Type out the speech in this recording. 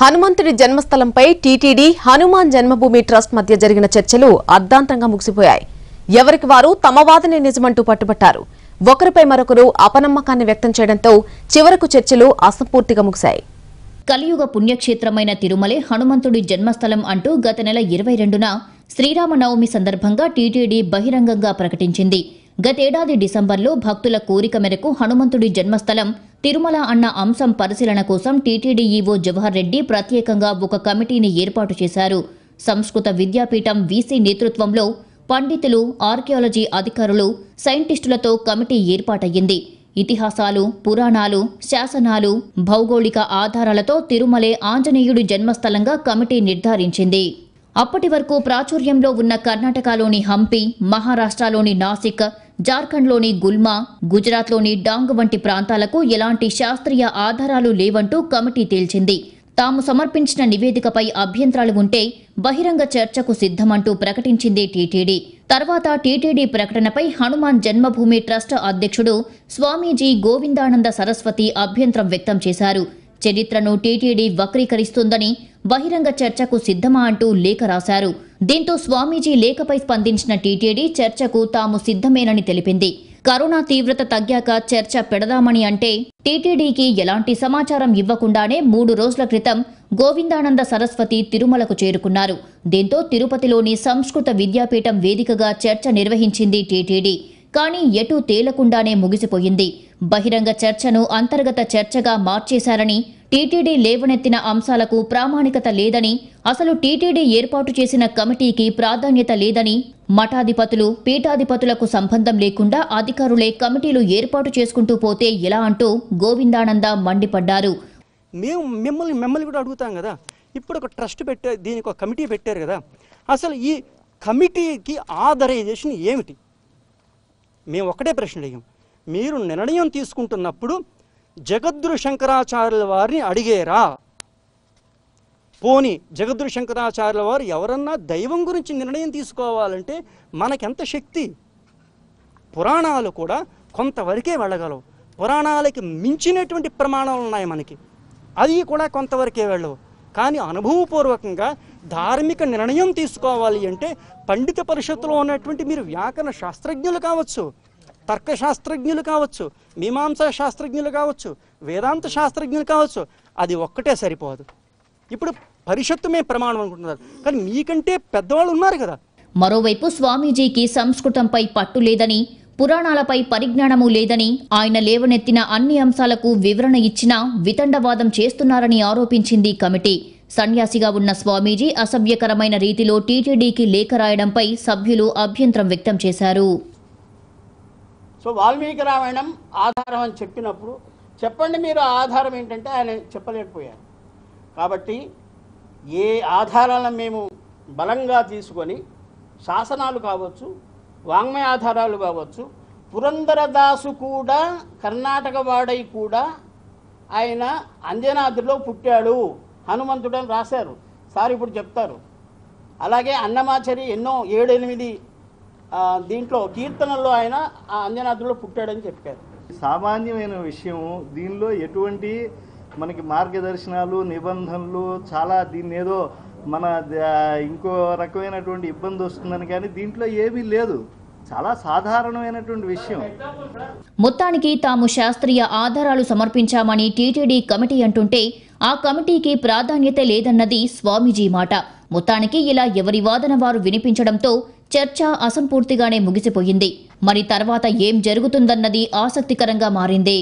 హనుమంతుడి జన్మస్థలంపై టీటీడీ హనుమాన్ జన్మభూమి ట్రస్ట్ మధ్య జరిగిన చర్చలు అర్ధాంతంగా ముగిసిపోయాయి. ఎవరికి వారు తమ వాదనే నిజమంటూ పట్టుబట్టారు. ఒకరిపై మరొకరు అపనమ్మకాన్ని వ్యక్తం చేయడంతో చివరకు చర్చలు అసంపూర్తిగా ముగిశాయి. కలియుగ పుణ్యక్షేత్రమైన తిరుమలే హనుమంతుడి జన్మస్థలం అంటూ గత నెల ఇరవై రెండున శ్రీరామనవమి సందర్భంగా టీటీడీ బహిరంగంగా ప్రకటించింది. గతేడాది డిసెంబర్లో భక్తుల కోరిక మేరకు హనుమంతుడి జన్మస్థలం తిరుమల అన్న అంశం పరిశీలన కోసం టీటీడీ ఈవో జవహర్ రెడ్డి ప్రత్యేకంగా ఒక కమిటీని ఏర్పాటు చేశారు. సంస్కృత విద్యాపీఠం వీసీ నేతృత్వంలో పండితులు ఆర్కియాలజీ అధికారులు సైంటిస్టులతో కమిటీ ఏర్పాటయ్యింది. ఇతిహాసాలు పురాణాలు శాసనాలు భౌగోళిక ఆధారాలతో తిరుమలే ఆంజనేయుడి జన్మస్థలంగా కమిటీ నిర్ధారించింది. అప్పటి వరకు ప్రాచుర్యంలో ఉన్న కర్ణాటకలోని హంపి మహారాష్ట్రలోని నాసిక్ జార్ఖండ్లోని గుల్మా గుజరాత్లోని డాంగ్ వంటి ప్రాంతాలకు ఎలాంటి శాస్త్రీయ ఆధారాలు లేవంటూ కమిటీ తేల్చింది. తాము సమర్పించిన నివేదికపై అభ్యంతరాలు ఉంటే బహిరంగ చర్చకు సిద్ధమంటూ ప్రకటించింది టీటీడీ. తర్వాత టీటీడీ ప్రకటనపై హనుమాన్ జన్మభూమి ట్రస్ట్ అధ్యక్షుడు స్వామీజీ గోవిందానంద సరస్వతి అభ్యంతరం వ్యక్తం చేశారు. చరిత్రను టీటీడీ వక్రీకరిస్తుందని బహిరంగ చర్చకు సిద్ధమా అంటూ లేఖ రాశారు. దీంతో స్వామీజీ లేఖపై స్పందించిన టీటీడీ చర్చకు తాము సిద్ధమేనని తెలిపింది. కరోనా తీవ్రత తగ్గాక చర్చ పెడదామని అంటే టీటీడీకి ఎలాంటి సమాచారం ఇవ్వకుండానే మూడు రోజుల క్రితం గోవిందానంద సరస్వతి తిరుమలకు చేరుకున్నారు. దీంతో తిరుపతిలోని సంస్కృత విద్యాపీఠం వేదికగా చర్చ నిర్వహించింది టీటీడీ. కానీ ఎటూ తేలకుండానే ముగిసిపోయింది. బహిరంగ చర్చను అంతర్గత చర్చగా మార్చేశారని టీటీడీ లేవనెత్తిన అంశాలకు ప్రామాణికత లేదని అసలు టీటీడీ ఏర్పాటు చేసిన కమిటీకి ప్రాధాన్యత లేదని మఠాధిపతులు పీఠాధిపతులకు సంబంధం లేకుండా అధికారులే కమిటీలు ఏర్పాటు చేసుకుంటూ పోతే ఎలా అంటూ గోవిందానంద మండిపడ్డారు. మేము మిమ్మల్ని మిమ్మల్ని కూడా అడుగుతాం కదా. ఇప్పుడు ఒక ట్రస్ట్ పెట్టారు దీనికి ఒక కమిటీ పెట్టారు కదా. అసలు ఈ కమిటీకి ఆథరైజేషన్ ఏమిటి? మేము ఒకటే ప్రశ్న అడిగాం. మీరు నిర్ణయం తీసుకుంటున్నప్పుడు జగద్గురు శంకరాచార్యుల వారిని అడిగేరా? పోని జగద్గురు శంకరాచార్యుల వారు ఎవరన్నా దైవం గురించి నిర్ణయం తీసుకోవాలంటే మనకెంత శక్తి? పురాణాలు కూడా కొంతవరకే వెళ్ళగలవు. పురాణాలకి మించినటువంటి ప్రమాణాలు ఉన్నాయి మనకి. అది కూడా కొంతవరకే వెళ్ళవు. కానీ అనుభవపూర్వకంగా ధార్మిక నిర్ణయం తీసుకోవాలి అంటే పండిత పరిషత్తులో ఉన్నటువంటి మీరు వ్యాకరణ శాస్త్రజ్ఞులు కావచ్చు తర్కశాస్త్రజ్ఞులు కావచ్చు మీమాంసా శాస్త్రజ్ఞులు కావచ్చు వేదాంత శాస్త్రజ్ఞులు కావచ్చు అది ఒక్కటే సరిపోదు. ఇప్పుడు పరిషత్తు మేము ప్రమాణం అనుకుంటున్నారు. కానీ మీకంటే పెద్దవాళ్ళు ఉన్నారు కదా. మరోవైపు స్వామీజీకి సంస్కృతంపై పట్టు లేదని పురాణాలపై పరిజ్ఞానము లేదని ఆయన లేవనెత్తిన అన్ని అంశాలకు వివరణ ఇచ్చినా వితండవాదం చేస్తున్నారని ఆరోపించింది కమిటీ. సన్యాసిగా ఉన్న స్వామీజీ అసభ్యకరమైన రీతిలో టీటీడీకి లేఖ రాయడంపై సభ్యులు అభ్యంతరం వ్యక్తం చేశారు. సో వాల్మీకి రామాయణం ఆధారం అని చెప్పినప్పుడు చెప్పండి మీరు ఆధారం ఏంటంటే ఆయన చెప్పలేకపోయారు. కాబట్టి ఏ ఆధారాలను మేము బలంగా తీసుకొని శాసనాలు కావచ్చు వాంగ్మయ ఆధారాలు కావచ్చు పురందరదాసు కూడా కర్ణాటక వాడై కూడా ఆయన అంజనాద్రిలో పుట్టాడు. హనుమంతుడని రాశారు. సార్ ఇప్పుడు చెప్తారు. అలాగే అన్నమాచరి ఎన్నో ఏడెనిమిది ఆ, దీంట్లో కీర్తనల్లో ఆయన ఆ అంజనాద్రిలో పుట్టాడని చెప్పారు. సామాన్యమైన విషయం దీనిలో ఎటువంటి మనకి మార్గదర్శనాలు నిబంధనలు చాలా దీన్ని ఏదో మన ఇంకో రకమైనటువంటి ఇబ్బంది వస్తుందని కానీ దీంట్లో ఏమీ లేదు. చాలా సాధారణమైనటువంటి విషయం. మొత్తానికి తాము శాస్త్రీయ ఆధారాలు సమర్పించామని టీటీడీ కమిటీ అంటుంటే ఆ కమిటీకి ప్రాధాన్యత లేదన్నది స్వామీజీ మాట. మొత్తానికి ఇలా ఎవరి వాదన వారు వినిపించడంతో చర్చ అసంపూర్తిగానే ముగిసిపోయింది. మరి తర్వాత ఏం జరుగుతుందన్నది ఆసక్తికరంగా మారింది.